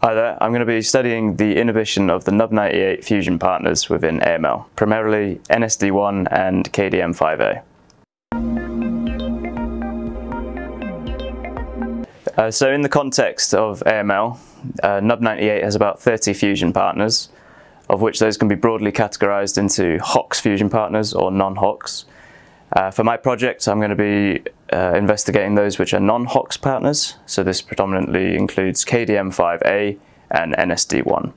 Hi there, I'm going to be studying the inhibition of the NUP98 fusion partners within AML, primarily NSD1 and KDM5A. Uh, so in the context of AML, uh, NUP98 has about 30 fusion partners, of which those can be broadly categorized into HOX fusion partners or non-HOX. Uh, for my project, I'm going to be uh, investigating those which are non-HOX partners. So this predominantly includes KDM5A and NSD1.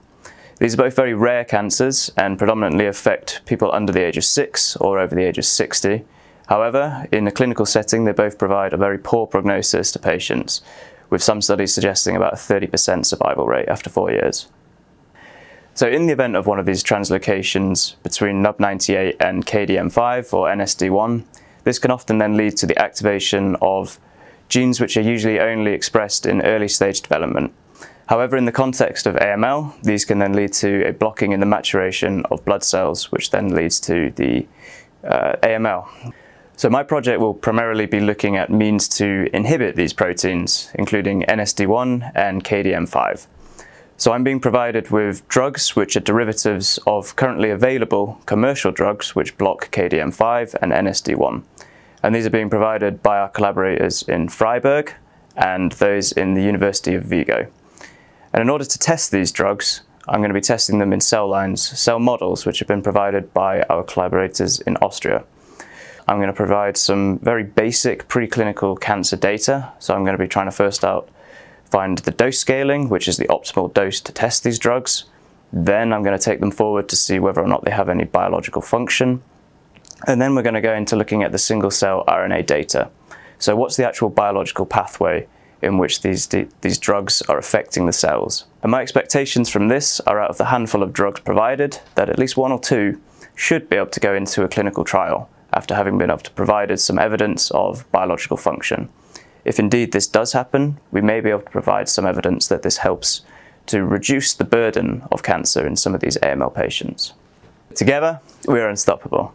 These are both very rare cancers and predominantly affect people under the age of 6 or over the age of 60. However, in a clinical setting, they both provide a very poor prognosis to patients, with some studies suggesting about a 30% survival rate after four years. So in the event of one of these translocations between NUP98 and KDM5 or NSD1, this can often then lead to the activation of genes which are usually only expressed in early stage development. However, in the context of AML, these can then lead to a blocking in the maturation of blood cells, which then leads to the uh, AML. So my project will primarily be looking at means to inhibit these proteins, including NSD1 and KDM5. So I'm being provided with drugs which are derivatives of currently available commercial drugs which block KDM5 and NSD1. And these are being provided by our collaborators in Freiburg and those in the University of Vigo. And in order to test these drugs, I'm going to be testing them in cell lines, cell models, which have been provided by our collaborators in Austria. I'm going to provide some very basic preclinical cancer data. So I'm going to be trying to first out find the dose scaling, which is the optimal dose to test these drugs. Then I'm going to take them forward to see whether or not they have any biological function. And then we're going to go into looking at the single cell RNA data. So what's the actual biological pathway in which these, these drugs are affecting the cells? And my expectations from this are out of the handful of drugs provided, that at least one or two should be able to go into a clinical trial after having been able to provide some evidence of biological function. If indeed this does happen, we may be able to provide some evidence that this helps to reduce the burden of cancer in some of these AML patients. Together, we are unstoppable.